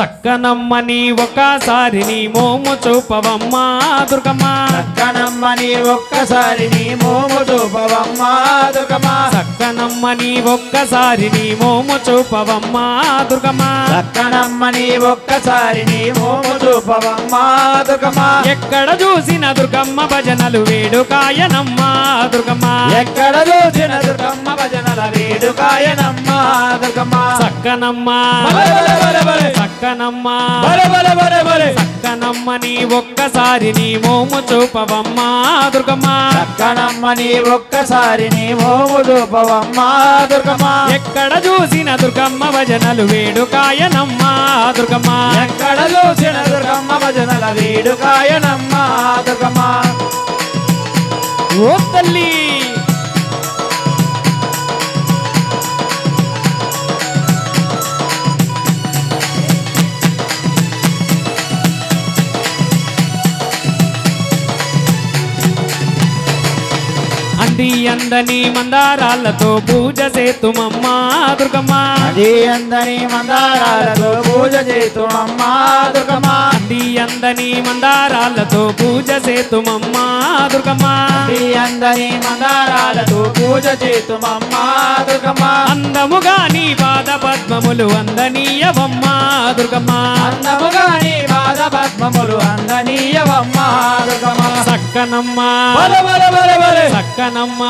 సక్కనమ్మని ఒక్కసారి నీ మోము చూపవమ్మా దుర్గమ్మ. చక్కనమ్మని ఒక్కసారి నీ మోము చూపవమ్మా దుర్గమ్మా. సక్కనమ్మని ఒక్కసారి నీ మోము చూపవమ్మా దుర్గమ్మ. చక్కనమ్మని ఒక్కసారి నీ మోము చూపవమ్మా దుర్గమ్మా. ఎక్కడ చూసిన దుర్గమ్మ భజనలు వేడుకాయనమ్మా దుర్గమ్మ. వేడుకాయనమ్మా దుర్గమ్మా. సక్కనమ్మ. సక్కనమ్మ. బలె. సక్కనమ్మని ఒక్కసారి నీ మోము చూపవమ్మా దుర్గమ్మ. చక్కనమ్మని ఒక్కసారి నీ మోము చూపవమ్మా దుర్గమ్మా. ఎక్కడ చూసిన దుర్గమ్మ భజనలు వేడుకాయనమ్మా దుర్గమ్మ. ఎక్కడ చూసిన దుర్గమ్మ భజనల వేడుకాయనమ్మా దుర్గమ్మా. ఓ తల్లి. అంది అందని మందారాలతో పూజ సేతుమమ్మా దుర్గమ్మ. అది అందని మందారాలతో పూజ చేతుమమ్మా దుర్గమ్మా. అంది అందని మందారాలతో పూజ సేతుమమ్మా దుర్గమ్మ. అది అందని మందారాలతో పూజ చేతుమమ్మా దుర్గమ్మా. అందముగా నీ పాద పద్మములు అందనీయవమ్మా దుర్గమ్మ. అందముగా నీ పద్మములు అందనీయవమ్మా. సక్కనమ్మ. సక్కనమ్మ.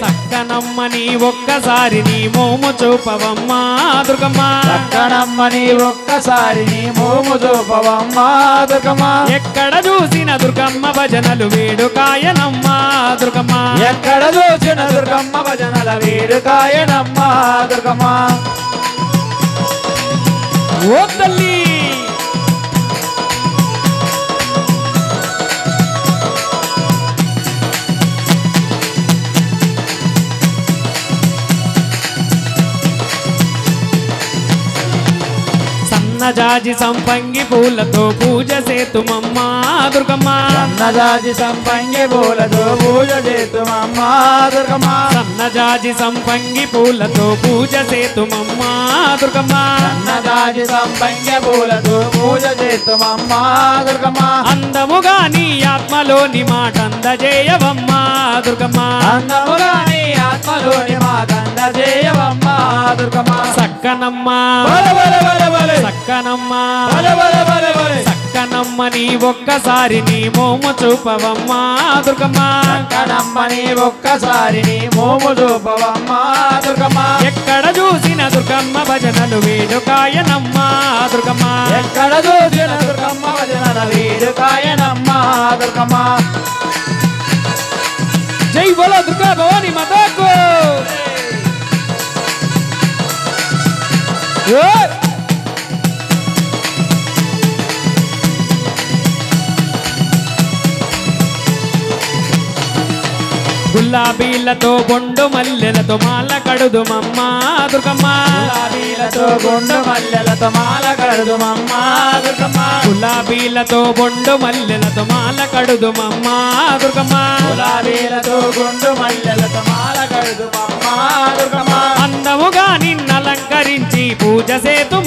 సక్కనమ్మ నీ ఒక్కసారి నీ మోము చూపవమ్మా. దుర్గమ్మ చక్కనమ్మని ఒక్కసారి నీ మోము చూపవమ్మా. దుర్గమ్మా ఎక్కడ చూసిన దుర్గమ్మ భజనలు వేడుకాయనమ్మా. దుర్గమ్మ ఎక్కడ చూసిన దుర్గమ్మ భజనల వేడుకాయనమ్మా. దుర్గమ్మా ఓ తల్లి సన్నజాజి సంపంగి పూలతో పూజ సేతుమమ్మా దుర్గమ్మ. సన్నజాజి సంపంగి పూలతో పూజ చేతుమమ్మా దుర్గమ్మా. సన్నజాజి సంపంగి పూలతో పూజ సేతుమమ్మా దుర్గమ్మ. సన్నజాజి సంపంగి పూలతో పూజ చేతుమమ్మా దుర్గమ్మా. అందముగా నీ ఆత్మలోని మాట అందజేయవమ్మా దుర్గమ్మ. అందముగా నీ ఆత్మలోని మా దుర్గమ్మా. సక్కనమ్మ. సక్కనమ్మ. సక్కనమ్మ నీ ఒక్కసారి నీ మోము చూపవమ్మా దుర్గమ్మ. కనమ్మని ఒక్కసారి నీ మోము చూపవమ్మా దుర్గమ్మా. ఎక్కడ చూసిన దుర్గమ్మ భజనలు వేడుకాయనమ్మా దుర్గమ్మ. ఎక్కడ చూసిన దుర్గమ్మ భజనల వేడుకాయనమ్మా దుర్గమ్మా. జై బోలో దుర్గా భవాని మాతాకు Good. గులాబీలతో బొండు మల్లెలతో మాల కడుదుమమ్మా దుర్గమ్మ. గులాబీలతో గుండు మల్లెలతో మాల కడుదుమమ్మా దుర్గమ్మా. గులాబీలతో బొండు మల్లెలతో మాల కడుదుమమ్మా దుర్గమ్మ. గులాబీలతో గుండు మల్లెలతో మాల కడుదుమమ్మా దుర్గమ్మా. అందముగా నిన్నలంకరించి పూజ సేతుమమ్మా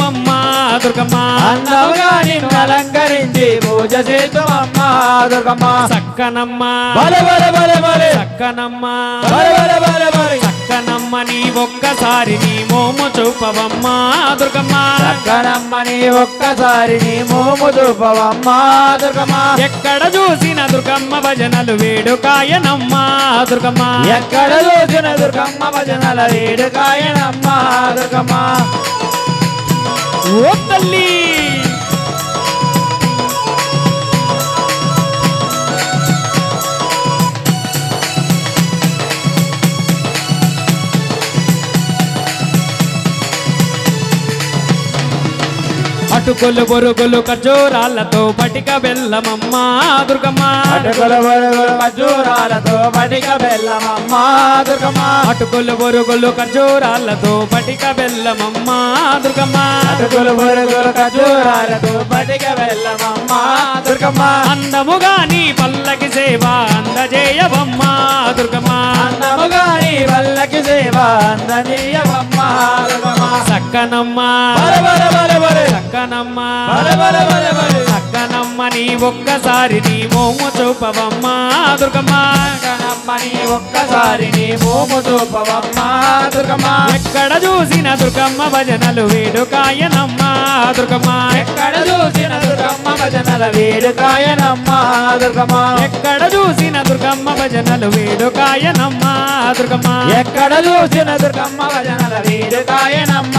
చేతుమమ్మా దుర్గమ్మా. సక్కనమ్మ. బల బల బల బల సక్కనమ్మ. బల బల బల బల సక్కనమ్మ నీ ఒక్కసారి నీ మోము చూపవమ్మా దుర్గమ్మ. చక్కనమ్మని ఒక్కసారి నీ మోము చూపవమ్మా దుర్గమ్మా. ఎక్కడ చూసిన దుర్గమ్మ భజనలు వేడుకాయనమ్మా దుర్గమ్మ. ఎక్కడ చూసిన దుర్గమ్మ భజనల వేడుకాయనమ్మా దుర్గమ్మా. ఓ తల్లి! అటుకులు బొరుగులు ఖర్జూరాలతో పటిక బెల్లమమ్మా దుర్గమ్మ. అటుకుల బొరుగులు ఖర్జూరాలతో పటిక బెల్లమమ్మా దుర్గమ్మా. అటుకులు బొరుగులు ఖర్జూరాలతో పటిక బెల్లమమ్మా దుర్గమ్మ. అటుకులు బొరుగులు ఖర్జూరాలతో పటిక బెల్లమమ్మా దుర్గమ్మా. అందముగా నీ పల్లకి సేవ అందజేయవమ్మా దుర్గమ్మ. అందముగా నీ వల్లకి దుర్గమ్మా సక్కనమ్మ. సక్కనమ్మ. ఒక్కసారి నీ మోము చూపవమ్మ దుర్గమ్మ. కనమ్మని ఒక్కసారి నీ మోము చూపవమ్మ దుర్గమ్మ. ఎక్కడ చూసిన దుర్గమ్మ భజనలు వేడుకాయనమ్మ దుర్గమ్మ. ఎక్కడ చూసిన దుర్గమ్మ భజనల వేడుకాయనమ్మ దుర్గమ్మ. ఎక్కడ చూసిన దుర్గమ్మ భజనలు వేడుకాయనమ్మ దుర్గమ్మ. ఎక్కడ చూసిన దుర్గమ్మ భజనల వేడుకాయనమ్మ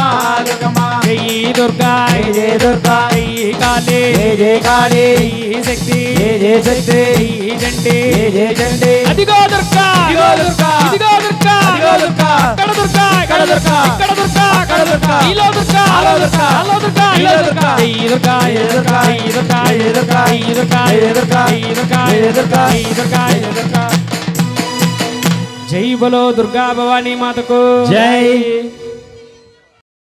దుర్గమ్మ. జై దుర్గా జయ దుర్గా. జై కాళీ. జయ శక్తి జయ జయ శక్తి జై జంటి జయ చండి అదిగో దుర్గా ఇదిగో దుర్గా. ఇదిగో దుర్గా ఇదిగో దుర్గా. అక్కడ దుర్గా ఇక్కడ దుర్గా. ఇక్కడ దుర్గా అక్కడ దుర్గా. ఈలో దుర్గా ఆలో దుర్గా. ఆలో దుర్గా ఈలో దుర్గా. జై దుర్గా జై దుర్గా జై దుర్గా జై దుర్గా జై దుర్గా జై దుర్గా. జై దుర్గా జై దుర్గా. జై దుర్గా జై దుర్గా జై బలో దుర్గా భవానీ మాతకు జై